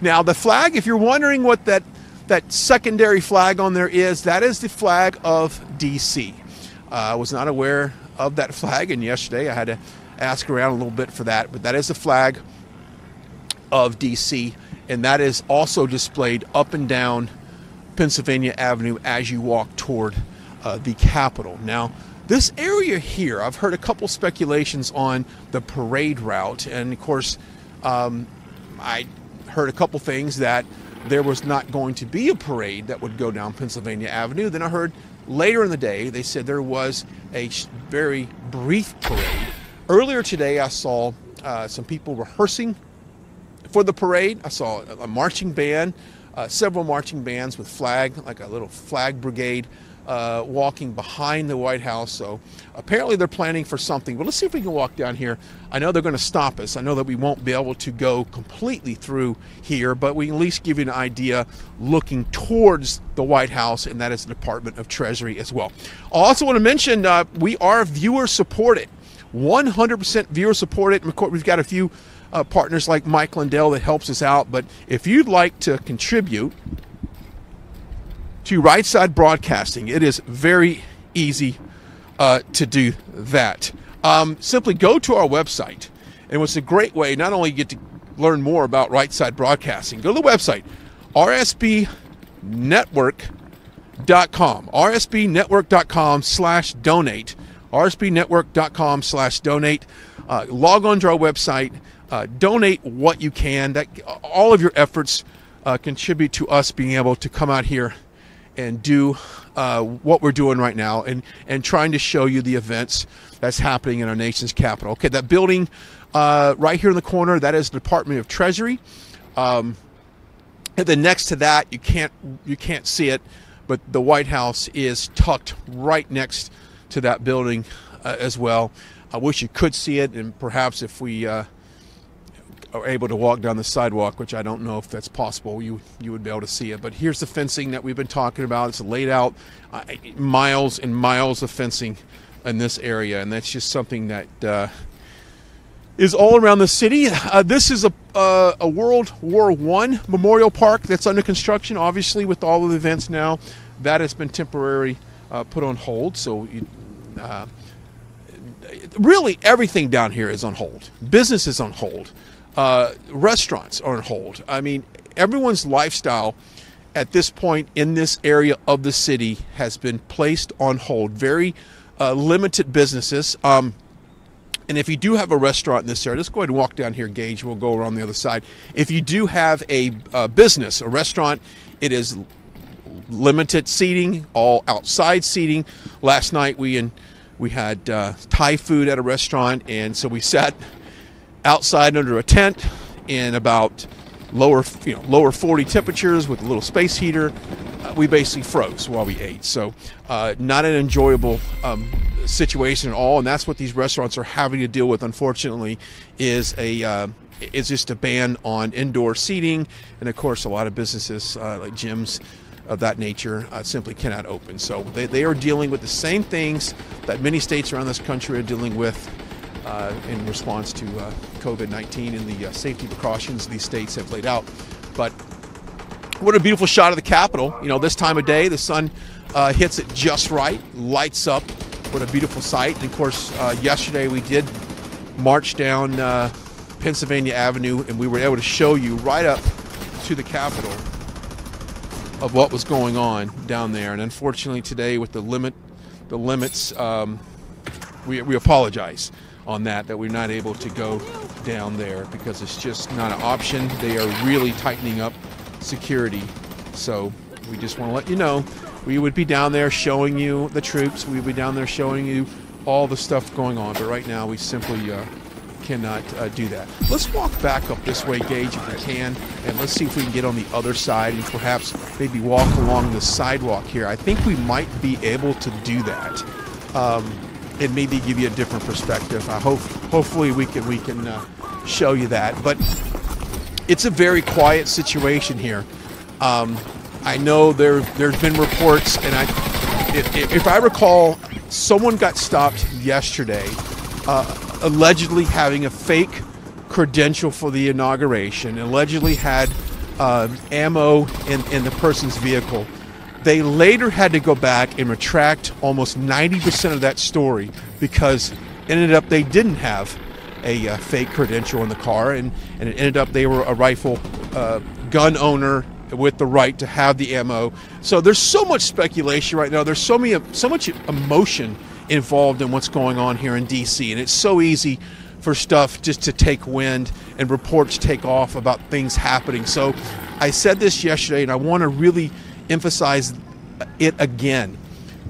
Now, the flag, if you're wondering what that that secondary flag on there is, that is the flag of DC. Uh, I was not aware of that flag, and yesterday I had to ask around a little bit for that, but that is the flag of DC, and that is also displayed up and down Pennsylvania Avenue as you walk toward uh, the Capitol. Now, this area here, I've heard a couple speculations on the parade route, and of course, um, I heard a couple things that there was not going to be a parade that would go down Pennsylvania Avenue. Then I heard later in the day they said there was a very brief parade. Earlier today, I saw uh, some people rehearsing for the parade. I saw a marching band, uh, several marching bands with flag, like a little flag brigade uh, walking behind the White House. So apparently they're planning for something. But let's see if we can walk down here. I know they're going to stop us. I know that we won't be able to go completely through here, but we can at least give you an idea looking towards the White House, and that is the Department of Treasury as well. I also want to mention uh, we are viewer supported. 100% viewer supported. Of course, we've got a few uh, partners like Mike Lindell that helps us out. But if you'd like to contribute, to Right Side Broadcasting. It is very easy uh, to do that. Um, simply go to our website, and it's a great way not only get to learn more about Right Side Broadcasting, go to the website, rsbnetwork.com, rsbnetwork.com slash donate, rsbnetwork.com slash donate. Uh, log on to our website, uh, donate what you can. That all of your efforts uh, contribute to us being able to come out here and do uh, what we're doing right now and, and trying to show you the events that's happening in our nation's capital. Okay, that building uh, right here in the corner, that is the Department of Treasury. Um, and then next to that, you can't you can't see it, but the White House is tucked right next to that building uh, as well. I wish you could see it, and perhaps if we uh, are able to walk down the sidewalk, which I don't know if that's possible, you you would be able to see it. But here's the fencing that we've been talking about. It's laid out, uh, miles and miles of fencing in this area, and that's just something that uh, is all around the city. Uh, this is a uh, a World War One memorial park that's under construction. Obviously, with all of the events now, that has been temporarily uh, put on hold. So. You, uh, really, everything down here is on hold. Business is on hold. Uh, restaurants are on hold. I mean, everyone's lifestyle at this point in this area of the city has been placed on hold. Very uh, limited businesses. Um, and if you do have a restaurant in this area, let's go ahead and walk down here, Gage. We'll go around the other side. If you do have a, a business, a restaurant, it is limited seating, all outside seating. Last night we and we had uh, Thai food at a restaurant, and so we sat outside under a tent in about lower you know lower 40 temperatures with a little space heater uh, we basically froze while we ate. So uh, not an enjoyable um, situation at all and that's what these restaurants are having to deal with unfortunately is a uh, is just a ban on indoor seating and of course a lot of businesses uh, like gyms of that nature uh, simply cannot open. So they, they are dealing with the same things that many states around this country are dealing with in response to uh, COVID 19 and the uh, safety precautions these states have laid out. But what a beautiful shot of the Capitol. You know, this time of day, the sun uh, hits it just right, lights up. What a beautiful sight. And of course, uh, yesterday we did march down uh, Pennsylvania Avenue and we were able to show you right up to the Capitol of what was going on down there. And unfortunately, today with the limit, the limits, um, we, we apologize on that that we're not able to go down there because it's just not an option. They are really tightening up security. So we just want to let you know we would be down there showing you the troops. We would be down there showing you all the stuff going on. But right now we simply uh, cannot uh, do that. Let's walk back up this way, Gage, if we can, and let's see if we can get on the other side and perhaps maybe walk along the sidewalk here. I think we might be able to do that. Um, and maybe give you a different perspective. I hope hopefully we can we can uh, show you that. But it's a very quiet situation here. Um, I know there there's been reports, and I if, if I recall, someone got stopped yesterday, uh, allegedly having a fake credential for the inauguration, allegedly had uh, ammo in, in the person's vehicle. They later had to go back and retract almost 90% of that story because ended up they didn't have a uh, fake credential in the car, and, and it ended up they were a rifle uh, gun owner with the right to have the ammo. So there's so much speculation right now. There's so many so much emotion involved in what's going on here in DC, and it's so easy for stuff just to take wind and reports take off about things happening. So I said this yesterday, and I want to really emphasize it again.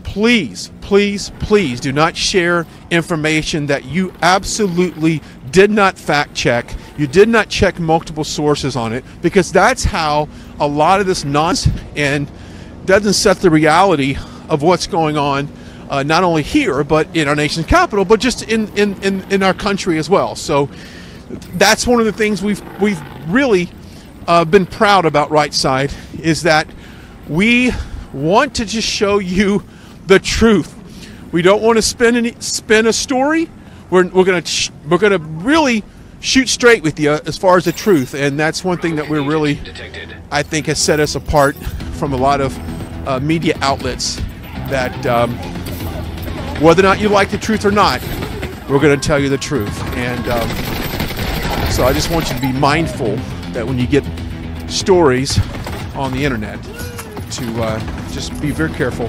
Please, please, please do not share information that you absolutely did not fact check. You did not check multiple sources on it because that's how a lot of this nonsense and doesn't set the reality of what's going on uh, not only here but in our nation's capital, but just in, in, in, in, our country as well. So that's one of the things we've we've really uh, been proud about Right Side is that we want to just show you the truth. We don't want to spin any, spin a story. We're, we're gonna we're gonna really shoot straight with you as far as the truth, and that's one thing that we're really I think has set us apart from a lot of uh, media outlets that um, whether or not you like the truth or not, we're going to tell you the truth. And um, so I just want you to be mindful that when you get stories on the internet, to uh, just be very careful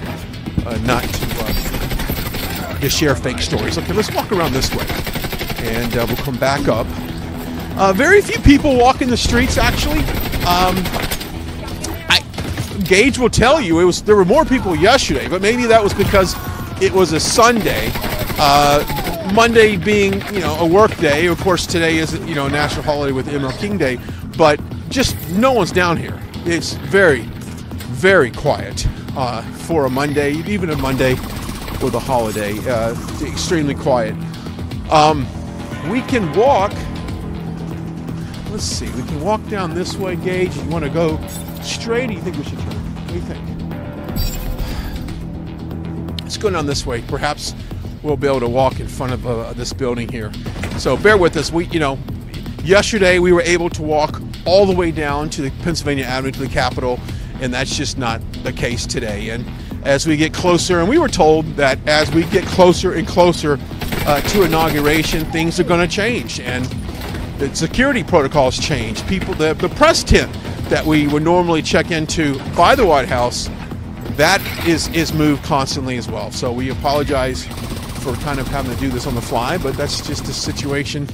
uh, not to uh, just share fake stories. Okay, let's walk around this way, and uh, we'll come back up. Uh, very few people walk in the streets, actually. Um, I, Gage will tell you it was there were more people yesterday, but maybe that was because it was a Sunday. Monday being, you know, a work day. Of course, today is, you know, a national holiday with ML King Day, but just no one's down here. It's very, very quiet uh, for a Monday, even a Monday with a holiday. Uh, extremely quiet. Um, we can walk. Let's see. We can walk down this way, Gage. You want to go straight? Or you think we should turn? What do you think? Let's go down this way. Perhaps we'll be able to walk in front of uh, this building here. So bear with us. We, you know, yesterday we were able to walk all the way down to the Pennsylvania Avenue to the Capitol, and that's just not the case today. And as we get closer, and we were told that as we get closer and closer uh, to inauguration, things are going to change, and the security protocols change. People, the, the press tent that we would normally check into by the White House that is is moved constantly as well. So we apologize for kind of having to do this on the fly, but that's just the situation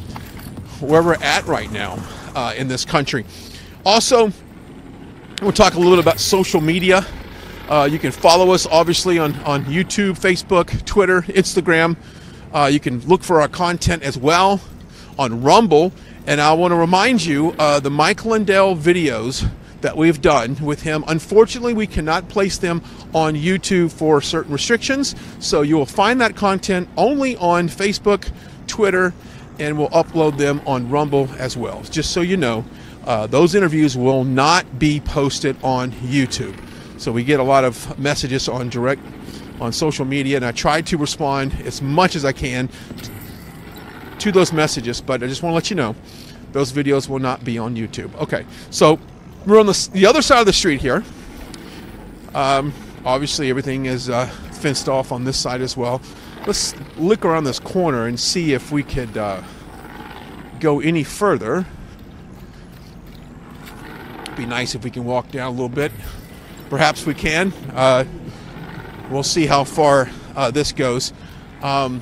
where we're at right now uh, in this country. Also, we'll talk a little bit about social media. Uh, you can follow us obviously on, on YouTube, Facebook, Twitter, Instagram. Uh, you can look for our content as well on Rumble. And I want to remind you uh, the Mike Lindell videos that we've done with him. Unfortunately, we cannot place them on YouTube for certain restrictions, so you will find that content only on Facebook, Twitter, and we'll upload them on Rumble as well. Just so you know, uh, those interviews will not be posted on YouTube. So we get a lot of messages on direct on social media, and I try to respond as much as I can to those messages. But I just want to let you know, those videos will not be on YouTube. Okay, so we're on the, the other side of the street here. Um, obviously, everything is uh, fenced off on this side as well. Let's look around this corner and see if we could uh, go any further. Be nice if we can walk down a little bit. Perhaps we can. Uh, we'll see how far uh, this goes. Um,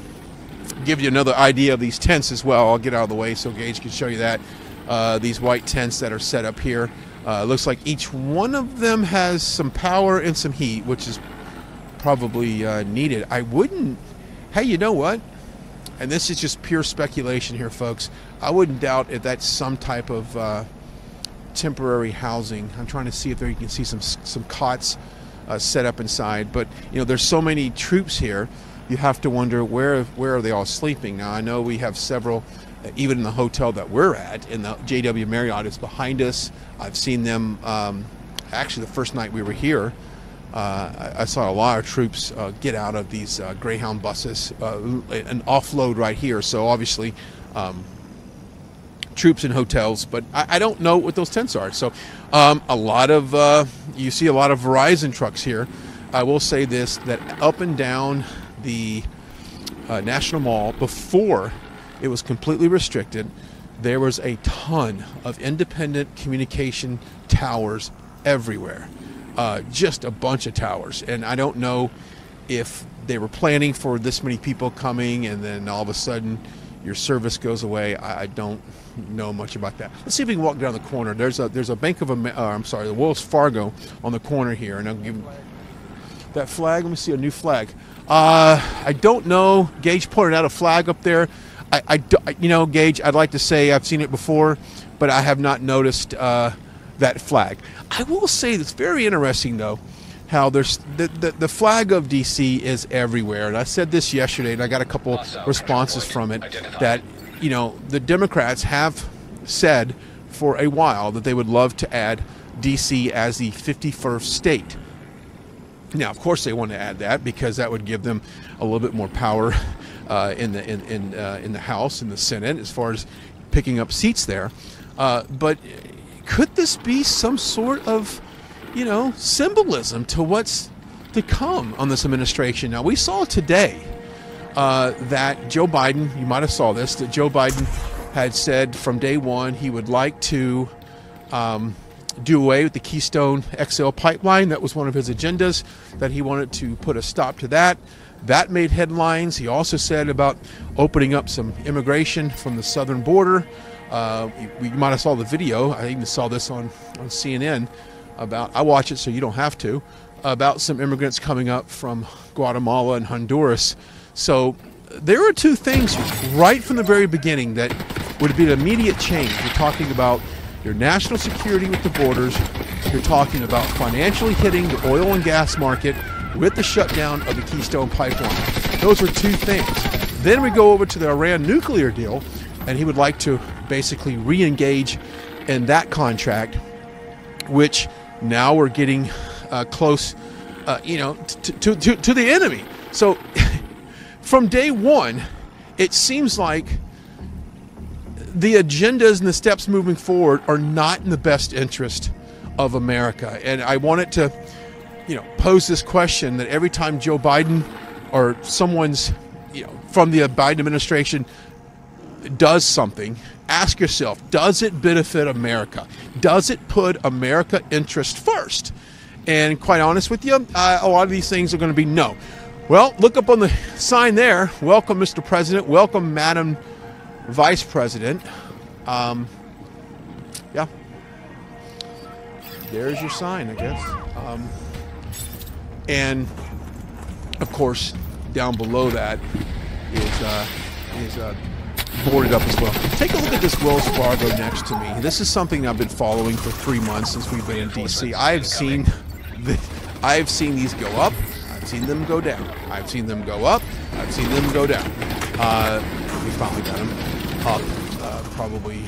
give you another idea of these tents as well. I'll get out of the way so Gage can show you that. Uh, these white tents that are set up here. Uh, looks like each one of them has some power and some heat, which is probably uh, needed. I wouldn't. Hey, you know what? And this is just pure speculation here, folks. I wouldn't doubt if that's some type of uh, temporary housing. I'm trying to see if there you can see some some cots uh, set up inside. But you know, there's so many troops here. You have to wonder where where are they all sleeping? Now I know we have several even in the hotel that we're at, in the JW Marriott, is behind us. I've seen them. Um, actually, the first night we were here, uh, I, I, saw a lot of troops uh, get out of these uh, Greyhound buses uh, and offload right here. So obviously, um, troops in hotels, but I, I don't know what those tents are. So, um, a lot of uh, you see a lot of Verizon trucks here. I will say this: that up and down the uh, National Mall before it was completely restricted, there was a ton of independent communication towers everywhere. Uh, just a bunch of towers, and I don't know if they were planning for this many people coming, and then all of a sudden your service goes away. I, don't know much about that. Let's see if we can walk down the corner. There's a there's a Bank of America. Uh, I'm sorry, the Wells Fargo on the corner here, and I'll give that flag. Let me see a new flag. Uh, I don't know. Gage pointed out a flag up there. I, I, you know, Gage, I'd like to say I've seen it before, but I have not noticed uh, that flag. I will say it's very interesting, though, how there's the, the, the, flag of DC is everywhere. And I said this yesterday, and I got a couple responses from it that, you know, the Democrats have said for a while that they would love to add DC as the 51st state. Now, of course, they want to add that because that would give them a little bit more power uh, in the in in, uh, in the House and the Senate as far as picking up seats there. Uh, but could this be some sort of you know symbolism to what's to come on this administration? Now, we saw today uh, that Joe Biden. You might have saw this that Joe Biden had said from day one he would like to. Um, do away with the Keystone XL pipeline. That was one of his agendas, that he wanted to put a stop to that. That made headlines. He also said about opening up some immigration from the southern border. Uh, we might have saw the video. I even saw this on, on CNN about, I watch it so you don't have to, about some immigrants coming up from Guatemala and Honduras. So there are two things right from the very beginning that would be an immediate change. You're talking about your national security with the borders. You're talking about financially hitting the oil and gas market with the shutdown of the Keystone Pipeline. Those are two things. Then we go over to the Iran nuclear deal, and he would like to basically re engage in that contract, which now we're getting uh, close, uh, you know, to, to, to the enemy. So from day one, it seems like the agendas and the steps moving forward are not in the best interest of America. And I wanted to, you know, pose this question that every time Joe Biden or someone's, you know, from the Biden administration does something, ask yourself, does it benefit America? Does it put America interest first? And quite honest with you, uh, a lot of these things are going to be no. Well, look up on the sign there. Welcome, Mr. President. Welcome, Madam vice president. Um, yeah, there's your sign, I guess. Um, and of course, down below that is uh, is uh, boarded up as well. Take a look at this Wells Fargo next to me. This is something I've been following for three months since we've been in DC. I've seen the, I've seen these go up. I've seen them go down. I've seen them go up. I've seen them go down. Uh, we finally got them up, uh, probably.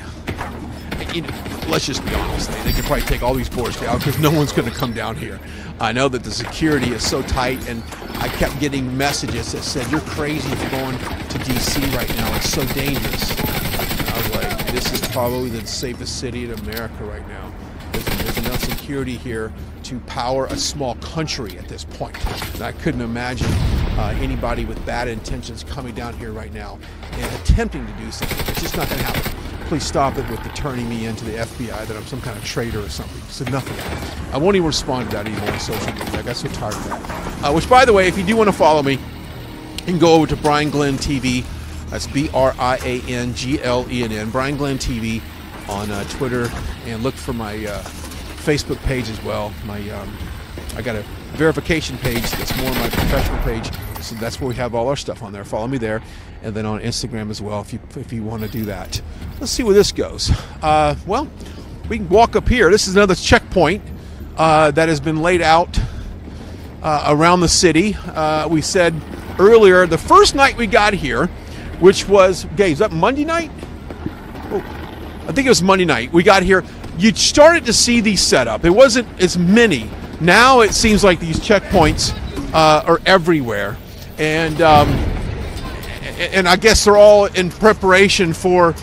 You know, let's just be honest. They, they could probably take all these boards down because no one's going to come down here. I know that the security is so tight, and I kept getting messages that said, "You're crazy for going to D.C. right now. It's so dangerous." I was like, "This is probably the safest city in America right now." There's, there's enough security here to power a small country at this point. And I couldn't imagine uh, anybody with bad intentions coming down here right now and attempting to do something. It's just not going to happen. Please stop it with the turning me into the FBI that I'm some kind of traitor or something. So nothing. I won't even respond to that anymore on social media. I got so tired of that. Uh, which, by the way, if you do want to follow me, you can go over to Brian Glenn TV. That's B R I A N G L E N N. Brian Glenn TV on uh, Twitter and look for my uh, Facebook page as well. My um, I got a verification page that's more my professional page, so that's where we have all our stuff on there. Follow me there, and then on Instagram as well if you if you want to do that. Let's see where this goes. Uh, well, we can walk up here. This is another checkpoint uh, that has been laid out uh, around the city. Uh, we said earlier the first night we got here, which was, is that Monday night? Oh, I think it was Monday night. We got here you started to see these set up. It wasn't as many. Now it seems like these checkpoints uh, are everywhere, and um, and I guess they're all in preparation for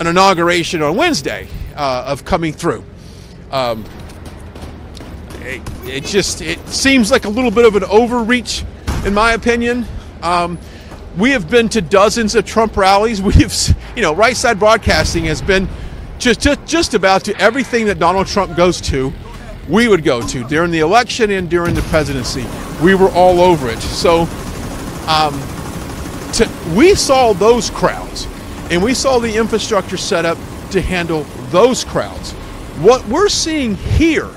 an inauguration on Wednesday uh, of coming through. Um, it, it, just it seems like a little bit of an overreach, in my opinion. Um, we have been to dozens of Trump rallies. We've, you know, Right Side Broadcasting has been just, just just about to everything that Donald Trump goes to. We would go to during the election and during the presidency. We were all over it. So, um, to, we saw those crowds, and we saw the infrastructure set up to handle those crowds. What we're seeing here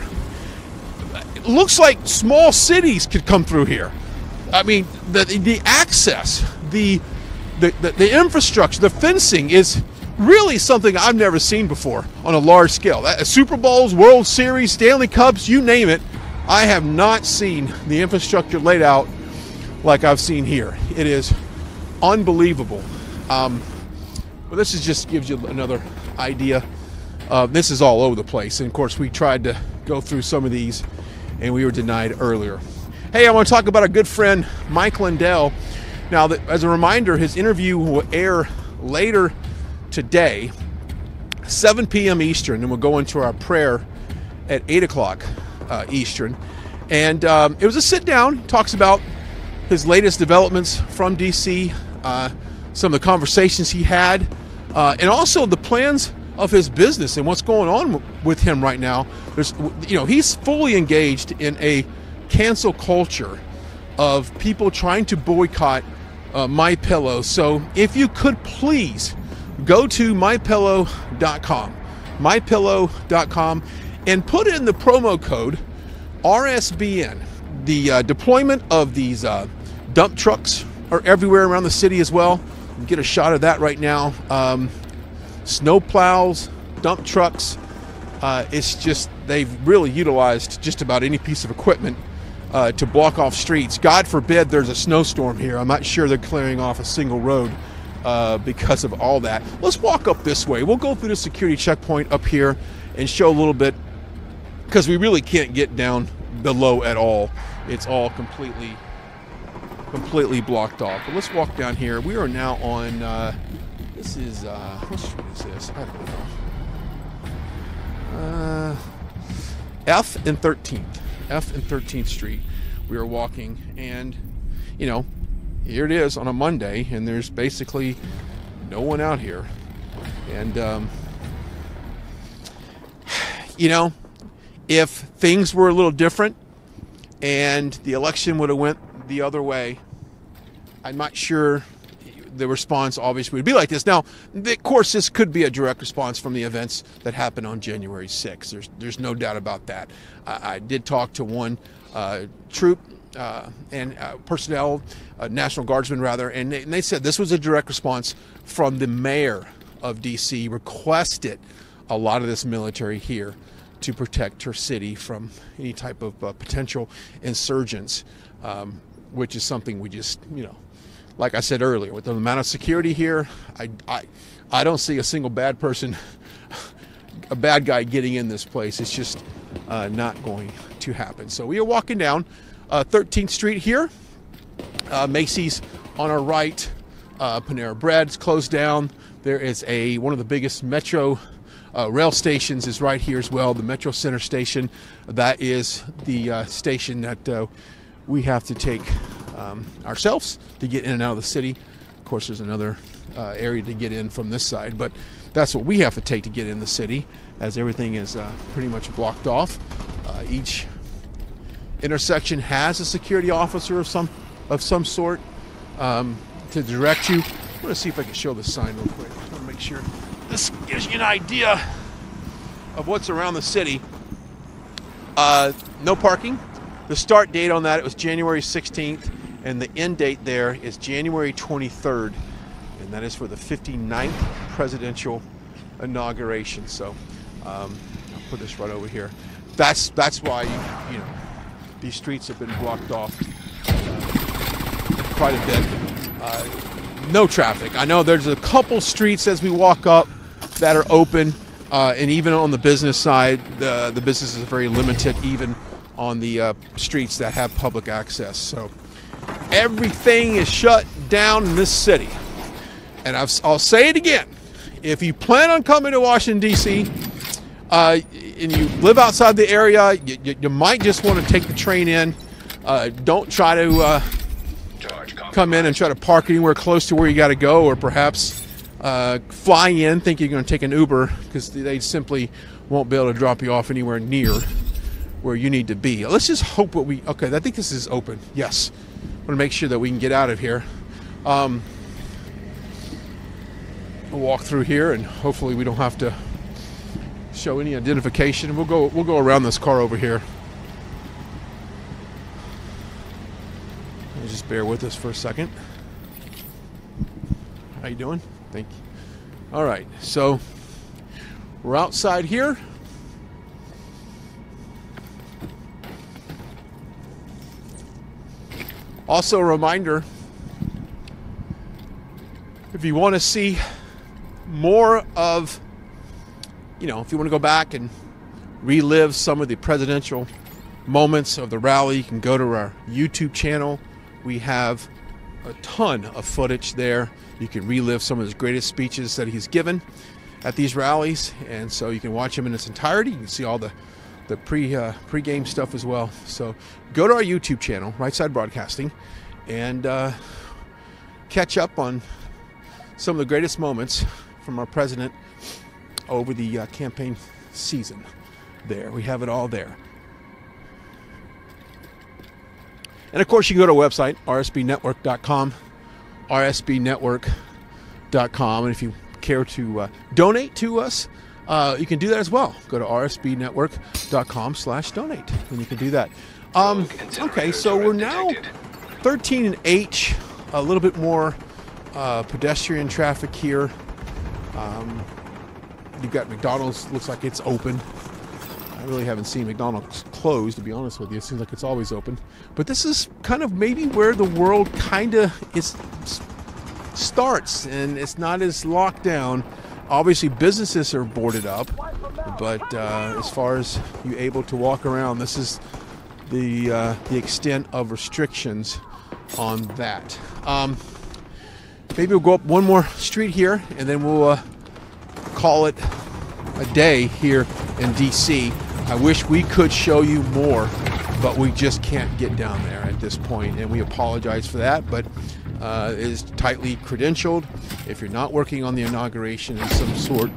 looks like small cities could come through here. I mean, the the access, the the, the, the infrastructure, the fencing is really something I've never seen before on a large scale. Super Bowls, World Series, Stanley Cups, you name it. I have not seen the infrastructure laid out like I've seen here. It is unbelievable. Um, well, this is just gives you another idea. Uh, this is all over the place, and of course, we tried to go through some of these, and we were denied earlier. Hey, I want to talk about a good friend, Mike Lindell. Now, as a reminder, his interview will air later today, 7 p.m. Eastern, and we'll go into our prayer at 8 o'clock uh, Eastern. And um, it was a sit down, talks about his latest developments from DC, uh, some of the conversations he had, uh, and also the plans of his business and what's going on with him right now. There's, you know, he's fully engaged in a cancel culture of people trying to boycott uh, MyPillow. So if you could please go to mypillow.com, mypillow.com, and put in the promo code RSBN. The uh, deployment of these uh, dump trucks are everywhere around the city as well. Get a shot of that right now. Um, snow plows, dump trucks. Uh, it's just they've really utilized just about any piece of equipment uh, to block off streets. God forbid there's a snowstorm here. I'm not sure they're clearing off a single road uh, because of all that. Let's walk up this way. We'll go through the security checkpoint up here and show a little bit because we really can't get down below at all. It's all completely completely blocked off. But let's walk down here. We are now on uh, this is uh, what street is this? I don't know. Uh, F and 13th. F and 13th Street. We are walking, and you know, here it is on a Monday, and there's basically no one out here. And, um, you know, if things were a little different and the election would have went the other way, I'm not sure the response obviously would be like this. Now, of course, this could be a direct response from the events that happened on January 6th. There's, there's no doubt about that. I, I did talk to one uh, troop uh, and uh, personnel, uh, National Guardsmen rather, and they, and they, said this was a direct response from the mayor of D.C. requested a lot of this military here to protect her city from any type of uh, potential insurgents, um, which is something we just, you know, like I said earlier, with the amount of security here, I, I, I don't see a single bad person, a bad guy getting in this place. It's just uh, not going to happen. So we are walking down uh, 13th Street here. Uh, Macy's on our right. Uh, Panera Bread's closed down. There is a one of the biggest metro uh, rail stations is right here as well. The Metro Center station. That is the uh, station that uh, we have to take um, ourselves to get in and out of the city. Of course, there's another uh, area to get in from this side, but that's what we have to take to get in the city, as everything is uh, pretty much blocked off. Uh, each intersection has a security officer of some of some sort um, to direct you. I'm going to see if I can show the sign real quick. I want to make sure this gives you an idea of what's around the city. Uh, no parking. The start date on that it was January 16th, and the end date there is January 23rd, and that is for the 59th presidential inauguration. So um, I'll put this right over here. That's that's why you, you know these streets have been blocked off uh, quite a bit. Uh, no traffic. I know there's a couple streets as we walk up that are open, uh, and even on the business side, the the business is very limited, even on the uh, streets that have public access. So everything is shut down in this city, and I've, I'll say it again: if you plan on coming to Washington D.C. Uh, and you live outside the area, you, you, you might just want to take the train in. Uh, don't try to uh, come in and try to park anywhere close to where you got to go, or perhaps uh, fly in, think you're going to take an Uber, because they simply won't be able to drop you off anywhere near where you need to be. Let's just hope what we. Okay, I think this is open. Yes, I want to make sure that we can get out of here. Um, we'll walk through here, and hopefully we don't have to show any identification. We'll go. We'll go around this car over here. Just bear with us for a second. How you doing? Thank you. All right, so we're outside here. Also, a reminder if you want to see more of, you know, if you want to go back and relive some of the presidential moments of the rally, you can go to our YouTube channel. We have a ton of footage there. You can relive some of his greatest speeches that he's given at these rallies, and so you can watch him in its entirety. You can see all the the pre uh, pre-game stuff as well. So go to our YouTube channel, Right Side Broadcasting, and uh, catch up on some of the greatest moments from our president over the uh, campaign season. There, we have it all there. And of course, you can go to our website, rsbnetwork.com, rsbnetwork.com, and if you care to uh, donate to us, uh, you can do that as well. Go to rsbnetwork.com slash donate, and you can do that. Um, okay, so we're now 13 and H, a little bit more uh, pedestrian traffic here. Um, you've got McDonald's, looks like it's open. I really haven't seen McDonald's closed, to be honest with you. It seems like it's always open. But this is kind of maybe where the world kind of is starts, and it's not as locked down obviously businesses are boarded up, but uh, as far as you able to walk around, this is the uh, the extent of restrictions on that. Um, maybe we'll go up one more street here, and then we'll uh, call it a day here in DC. I wish we could show you more, but we just can't get down there at this point, and we apologize for that. But uh, is tightly credentialed. If you're not working on the inauguration in some sort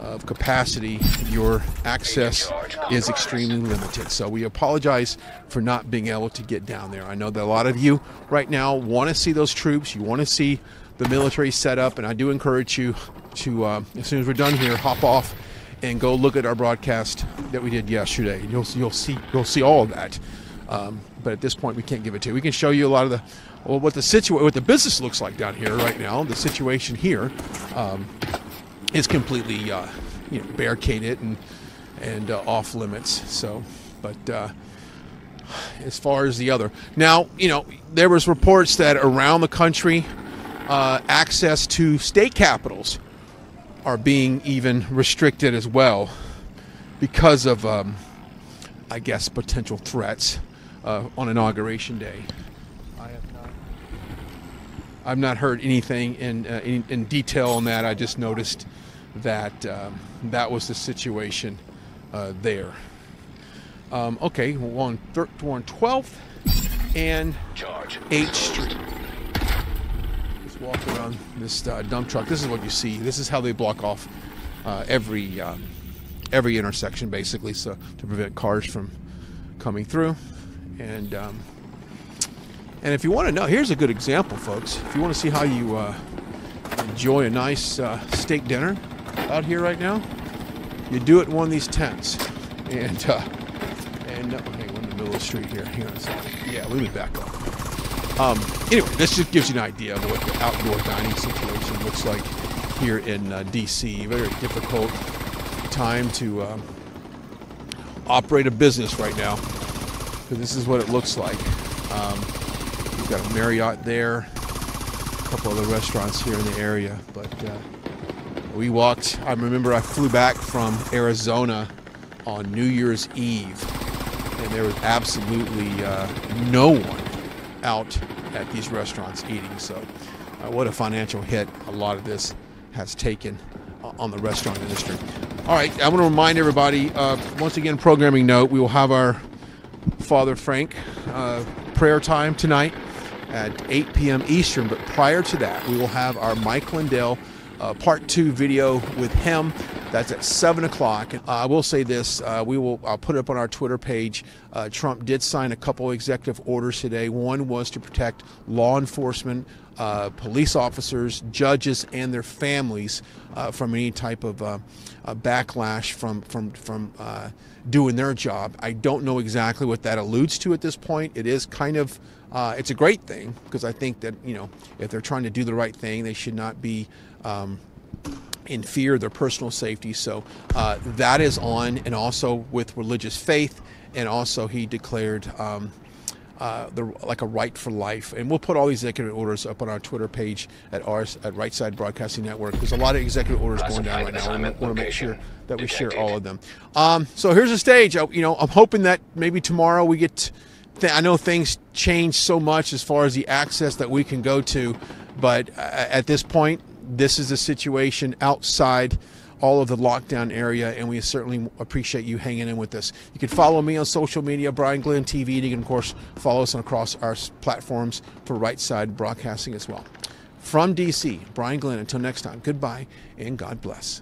of capacity, your access is extremely limited. So we apologize for not being able to get down there. I know that a lot of you right now want to see those troops. You want to see the military set up, and I do encourage you to, uh, as soon as we're done here, hop off and go look at our broadcast that we did yesterday. You'll you'll see you'll see all of that. Um, but at this point, we can't give it to you. We can show you a lot of the well, what the situa- what the business looks like down here right now. The situation here um, is completely uh, you know barricaded and and uh, off limits. So, but uh, as far as the other now, you know, there was reports that around the country, uh, access to state capitals are being even restricted as well because of, um, I guess, potential threats uh, on inauguration day. I've not heard anything in, uh, in, in, detail on that. I just noticed that um, that was the situation uh, there. Um, okay, we're on, thir- we're on 12th and Charge. 8th Street. Let's walk around this uh, dump truck. This is what you see. This is how they block off uh, every um, every intersection, basically, so to prevent cars from coming through. And um, and if you want to know, here's a good example, folks. If you want to see how you uh, enjoy a nice uh, steak dinner out here right now, you do it in one of these tents. And, uh, and okay, we're in the middle of the street here. Hang on a second. Yeah, let me back up. Um, anyway, this just gives you an idea of what the outdoor dining situation looks like here in uh, D.C. Very difficult time to um, operate a business right now. This is what it looks like. Um, We've got a Marriott there, a couple other restaurants here in the area. But uh, we walked, I remember I flew back from Arizona on New Year's Eve, and there was absolutely uh, no one out at these restaurants eating. So, uh, what a financial hit a lot of this has taken on the restaurant industry. All right, I want to remind everybody uh, once again, programming note: we will have our Father Frank uh, prayer time tonight at 8 p.m. Eastern. But prior to that, we will have our Mike Lindell uh, part two video with him. That's at seven o'clock. I will say this: uh, we will. I'll put it up on our Twitter page. Uh, Trump did sign a couple executive orders today. One was to protect law enforcement, uh, police officers, judges, and their families uh, from any type of backlash from from from doing their job. I don't know exactly what that alludes to at this point. It is kind of uh, it's a great thing because I think that you know if they're trying to do the right thing, they should not be um, in fear of their personal safety. So uh, that is on, and also with religious faith, and also he declared. Um, uh, the, like a right for life. And we'll put all these executive orders up on our Twitter page at ours at Right Side Broadcasting Network. There's a lot of executive orders going down right now. We want to make sure that we share all of them. Um, so here's the stage. You know, I'm hoping that maybe tomorrow we get. Th- I know things change so much as far as the access that we can go to, but uh, at this point, this is a situation outside all of the lockdown area, and we certainly appreciate you hanging in with us. You can follow me on social media, Brian Glenn TV, and you can, of course, follow us across our platforms for Right Side Broadcasting as well. From DC, Brian Glenn, until next time, goodbye and God bless.